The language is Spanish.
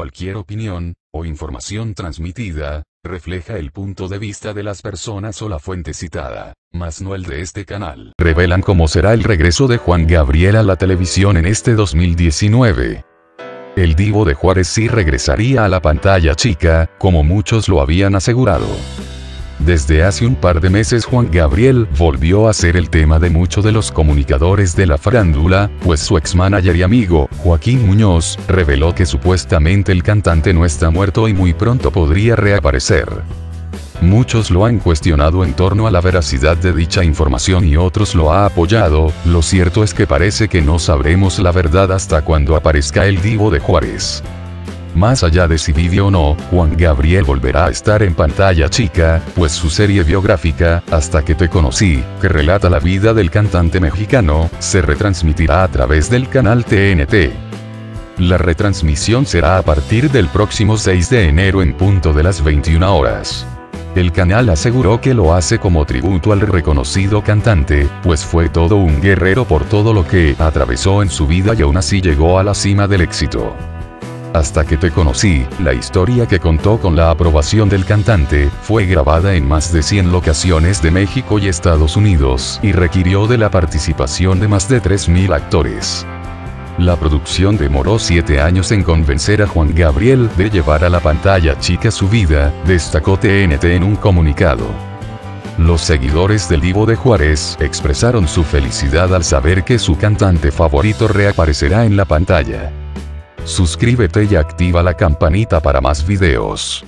cualquier opinión, o información transmitida, refleja el punto de vista de las personas o la fuente citada, mas no el de este canal. Revelan cómo será el regreso de Juan Gabriel a la televisión en este 2019. El divo de Juárez sí regresaría a la pantalla chica, como muchos lo habían asegurado. Desde hace un par de meses Juan Gabriel volvió a ser el tema de muchos de los comunicadores de la farándula, pues su ex-manager y amigo, Joaquín Muñoz, reveló que supuestamente el cantante no está muerto y muy pronto podría reaparecer. Muchos lo han cuestionado en torno a la veracidad de dicha información y otros lo ha apoyado, lo cierto es que parece que no sabremos la verdad hasta cuando aparezca el divo de Juárez. Más allá de si vive o no, Juan Gabriel volverá a estar en pantalla chica, pues su serie biográfica, Hasta que te conocí, que relata la vida del cantante mexicano, se retransmitirá a través del canal TNT. La retransmisión será a partir del próximo 6 de enero en punto de las 21 horas. El canal aseguró que lo hace como tributo al reconocido cantante, pues fue todo un guerrero por todo lo que atravesó en su vida y aún así llegó a la cima del éxito. Hasta que te conocí, la historia que contó con la aprobación del cantante, fue grabada en más de 100 locaciones de México y Estados Unidos, y requirió de la participación de más de 3.000 actores. La producción demoró 7 años en convencer a Juan Gabriel de llevar a la pantalla chica su vida, destacó TNT en un comunicado. Los seguidores del Divo de Juárez expresaron su felicidad al saber que su cantante favorito reaparecerá en la pantalla. Suscríbete y activa la campanita para más videos.